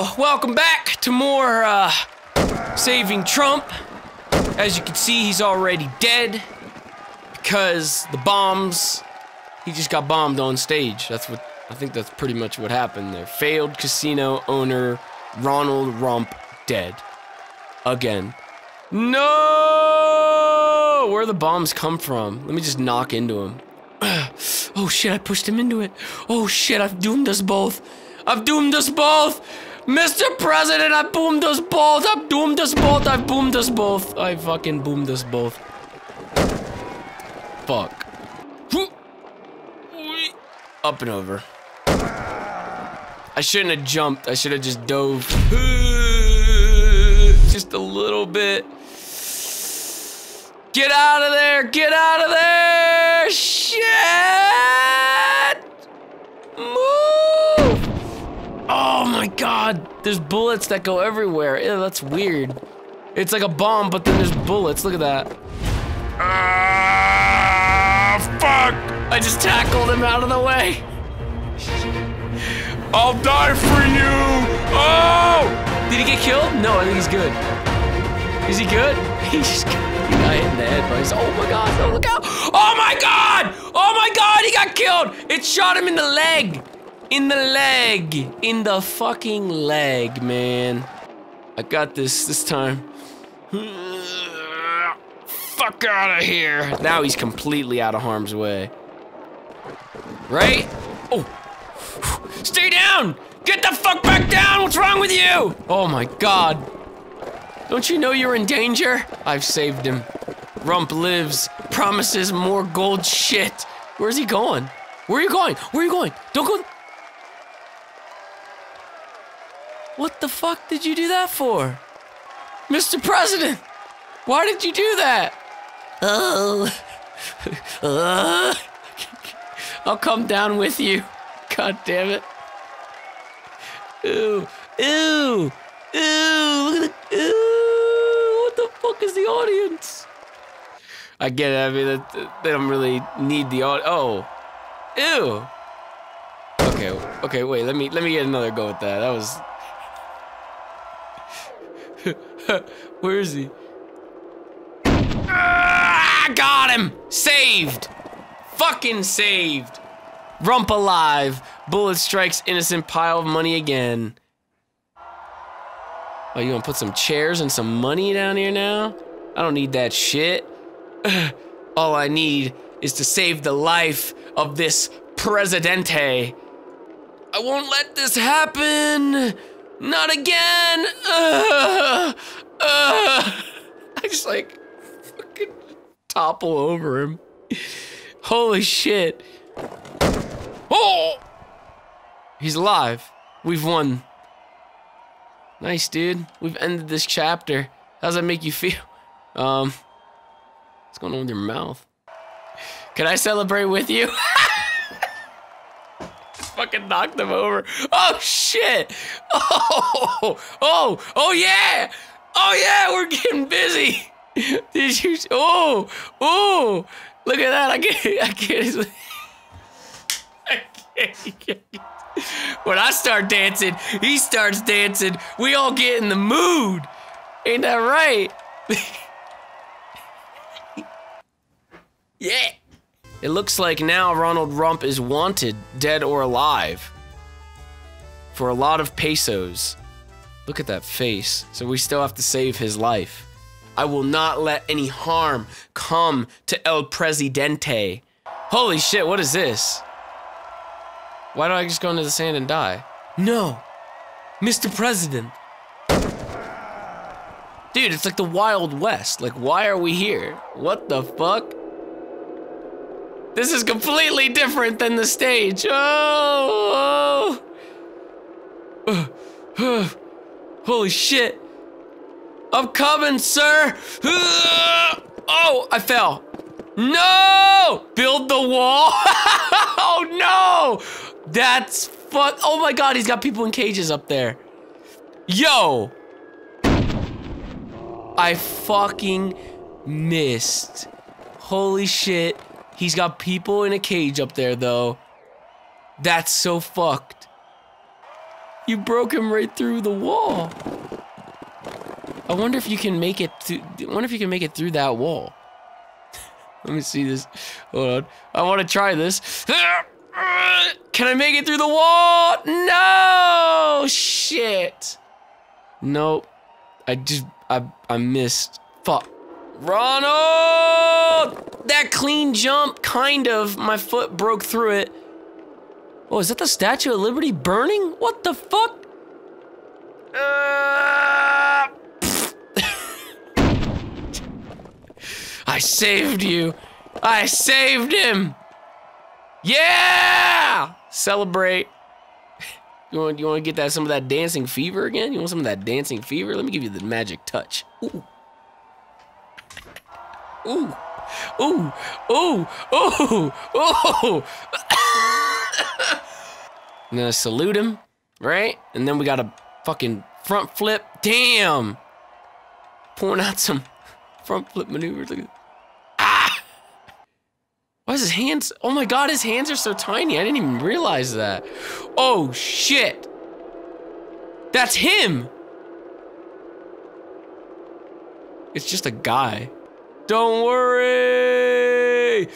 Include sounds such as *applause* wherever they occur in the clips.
Welcome back to more uh, Saving Trump. As you can see, he's already dead because the bombs, he just got bombed on stage. That's what, I think that's pretty much what happened there. Failed casino owner Ronald Rump dead. Again. No! Where the bombs come from? Let me just knock into him. *clears throat* oh shit, I pushed him into it. Oh shit, I've doomed us both. I've doomed us both! Mr. President, I boomed us both! I boomed us both! I've boomed us both! I fucking boomed us both. Fuck. Up and over. I shouldn't have jumped. I should have just dove. *sighs* Just a little bit. Get out of there! Get out of there! Shit! Move! God! There's bullets that go everywhere. Ew, that's weird. It's like a bomb, but then there's bullets. Look at that. Ah, fuck! I just tackled him out of the way. I'll die for you! Oh! Did he get killed? No, I think he's good. Is he good? *laughs* He's just he got hit in the head, but he's oh my god, oh look out! Oh my god! Oh my god, he got killed! It shot him in the leg! In the leg! In the fucking leg, man. I got this this time. Fuck out of here! Now he's completely out of harm's way. Right? Oh! Stay down! Get the fuck back down! What's wrong with you? Oh my god. Don't you know you're in danger? I've saved him. Rump lives, promises more gold shit. Where's he going? Where are you going? Where are you going? Don't go. What the fuck did you do that for? Mr. President, why did you do that? Oh. Uh, *laughs* I'll come down with you. God damn it. Ew. Ew. Ew. Look at the. Ew. What the fuck is the audience? I get it. I mean, they don't really need the audio. Oh. Ew. Okay. Okay. Wait. Let me let me get another go at that. That was. *laughs* Where is he? Ah, got him! Saved! Fucking saved! Rump alive! Bullet strikes innocent pile of money again. Oh, you wanna put some chairs and some money down here now? I don't need that shit. *sighs* All I need is to save the life of this Presidente. I won't let this happen! Not again! Uh, uh. I just like fucking topple over him. Holy shit. Oh! He's alive. We've won. Nice, dude. We've ended this chapter. How does that make you feel? Um, what's going on with your mouth? Can I celebrate with you? *laughs* fucking knocked him over. Oh shit! *laughs* Oh, oh, oh yeah! Oh yeah, we're getting busy. *laughs* Did you? Oh, oh! Look at that! I can't. *laughs* I can't. I can't. When I start dancing, he starts dancing. We all get in the mood. Ain't that right? yeah. It looks like now Ronald Rump is wanted, dead or alive, for a lot of pesos. Look at that face. So we still have to save his life. I will not let any harm come to El Presidente. Holy shit, what is this? Why don't I just go into the sand and die? No. Mr. President. Dude, it's like the Wild West. Like, why are we here? What the fuck? This is completely different than the stage. Oh! *sighs* holy shit. I'm coming, sir. *sighs* Oh, I fell. No! Build the wall. *laughs* oh, no! That's fuck. Oh my god, he's got people in cages up there. Yo! I fucking missed. Holy shit. He's got people in a cage up there, though. That's so fucked. You broke him right through the wall. I wonder if you can make it to. Wonder if you can make it through that wall. *laughs* Let me see this. Hold on. I want to try this. *laughs* Can I make it through the wall? No! Shit. Nope. I just I I missed. Fuck. Ronald! That clean jump, kind of. My foot broke through it. Oh, is that the Statue of Liberty burning? What the fuck? Uh, *laughs* I saved you. I saved him. Yeah! Celebrate. You want you want to get that some of that dancing fever again? You want some of that dancing fever? Let me give you the magic touch. Ooh. Ooh. Ooh. Ooh. Ooh. Ooh. I'm *coughs* gonna salute him, right? And then we got a fucking front flip. Damn. Pouring out some front flip maneuvers. Look at Ah! Why is his hands? Oh my god, his hands are so tiny. I didn't even realize that. Oh shit. That's him. It's just a guy. Don't worry.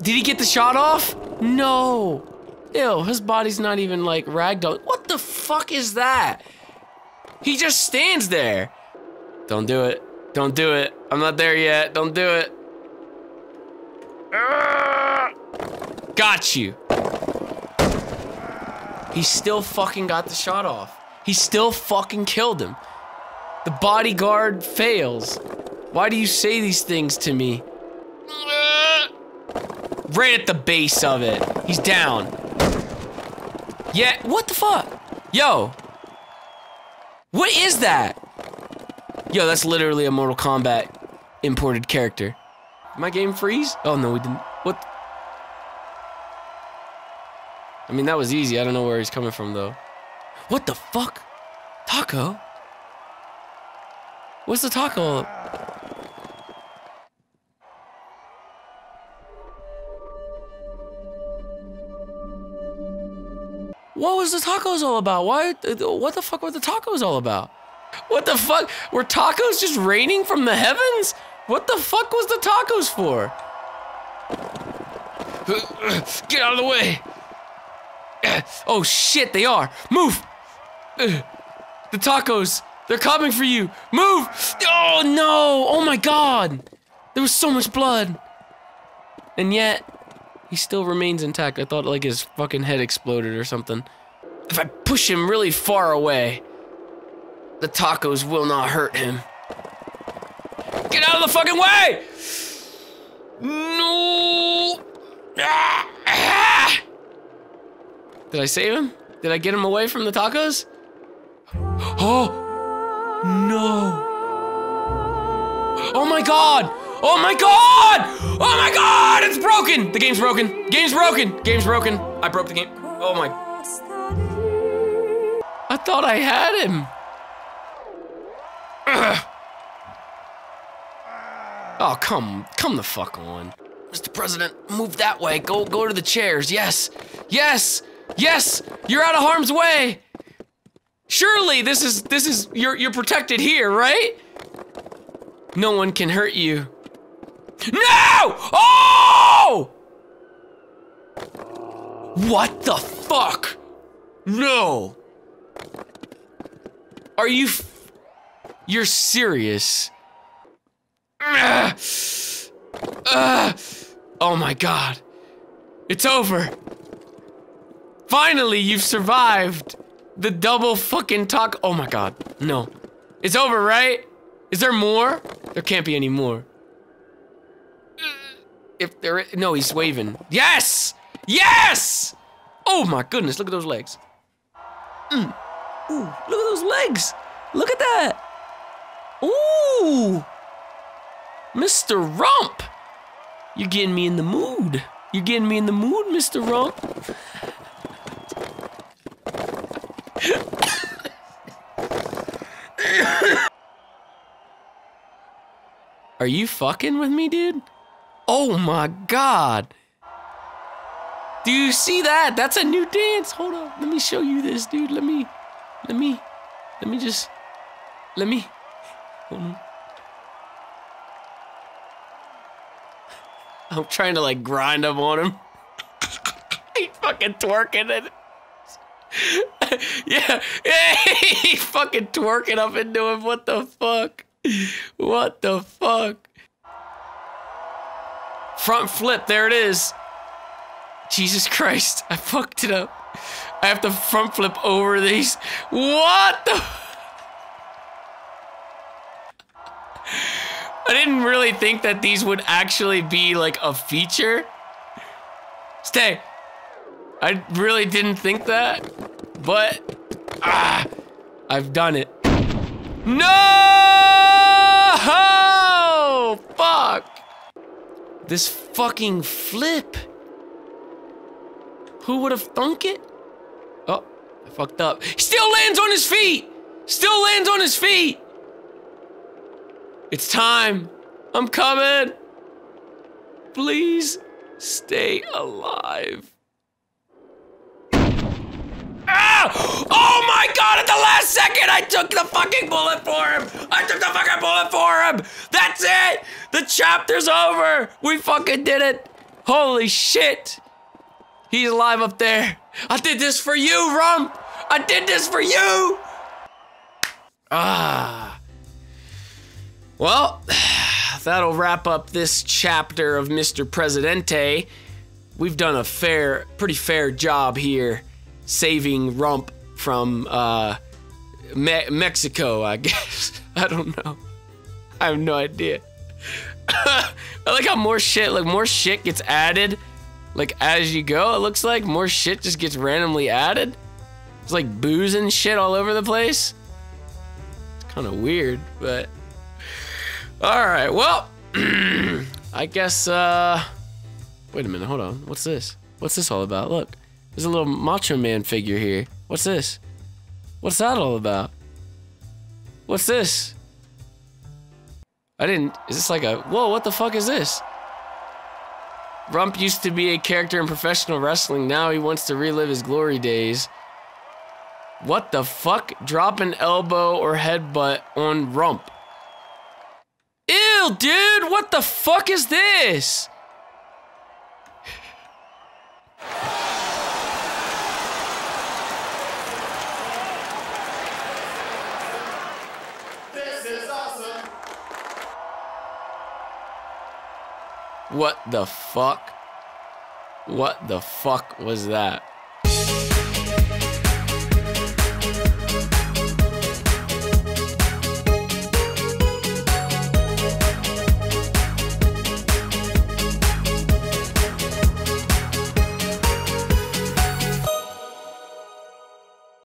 Did he get the shot off? No. Ew, his body's not even like ragdoll. What the fuck is that? He just stands there. Don't do it. Don't do it. I'm not there yet. Don't do it. Got you. He still fucking got the shot off. He still fucking killed him. The bodyguard fails. Why do you say these things to me? Right at the base of it. He's down. Yeah, what the fuck? Yo. What is that? Yo, that's literally a Mortal Kombat imported character. My game freeze? Oh no, we didn't. What? I mean, that was easy. I don't know where he's coming from though. What the fuck? Taco? What's the taco? What was the tacos all about? Why? What the fuck were the tacos all about? What the fuck? Were tacos just raining from the heavens? What the fuck was the tacos for? *coughs* Get out of the way! *coughs* Oh shit, they are! Move! *coughs* The tacos, they're coming for you! Move! Oh no! Oh my god! There was so much blood! And yet, he still remains intact. I thought like his fucking head exploded or something. If I push him really far away, the tacos will not hurt him. Get out of the fucking way! No! Did I save him? Did I get him away from the tacos? *gasps* Oh! No! Oh my god! Oh my god! Oh my god! It's broken! The game's broken. Game's broken. Game's broken. I broke the game. Oh my. I thought I had him. Ugh. *clears throat* Oh, come, come the fuck on. Mr. President, move that way. Go, go to the chairs. Yes, yes, yes. You're out of harm's way. Surely this is, this is, you're, you're protected here, right? No one can hurt you. No! Oh! What the fuck? No. Are you You're serious? Ugh. Ugh. Oh my god. It's over. Finally, you've survived the double fucking talk. Oh my god. No. It's over, right? Is there more? There can't be any more. If there is, no, he's waving. Yes! Yes! Oh my goodness, look at those legs. Mm. Ooh, look at those legs. Look at that. Ooh. Mr. Rump. You're getting me in the mood. You're getting me in the mood, Mr. Rump. Are you fucking with me, dude? Oh my god. Do you see that? That's a new dance. Hold on. Let me show you this, dude. Let me, let me, let me just, let me, hold on. I'm trying to like grind up on him. *laughs* he fucking twerking it. *laughs* yeah, yeah, *laughs* he fucking twerking up into him. What the fuck? *laughs* What the fuck? Front flip, there it is. Jesus Christ, I fucked it up. I have to front flip over these. What the? *laughs* I didn't really think that these would actually be like a feature. Stay. I really didn't think that, but ah, I've done it. No! Fuck! This fucking flip. Who would have thunk it? Oh, I fucked up. He still lands on his feet! Still lands on his feet! It's time. I'm coming. Please stay alive. Oh my god, at the last second, I took the fucking bullet for him! I took the fucking bullet for him! That's it! The chapter's over! We fucking did it! Holy shit! He's alive up there. I did this for you, Rump! I did this for you! Ah. Well, *sighs* that'll wrap up this chapter of Mr. Presidente. We've done a fair, pretty fair job here saving Rump from uh, Me Mexico, I *laughs* guess. I don't know. I have no idea. *coughs* I like how more shit, like more shit gets added, like as you go. It looks like more shit just gets randomly added. It's like booze and shit all over the place. It's kind of weird, but *sighs* all right. Well, *clears throat* I guess. uh Wait a minute. Hold on. What's this? What's this all about? Look. There's a little Macho Man figure here. What's this? What's that all about? What's this? I didn't. Is this like a. Whoa, what the fuck is this? Rump used to be a character in professional wrestling. Now he wants to relive his glory days. What the fuck? Drop an elbow or headbutt on Rump. Ew, dude! What the fuck is this? What the fuck? What the fuck was that?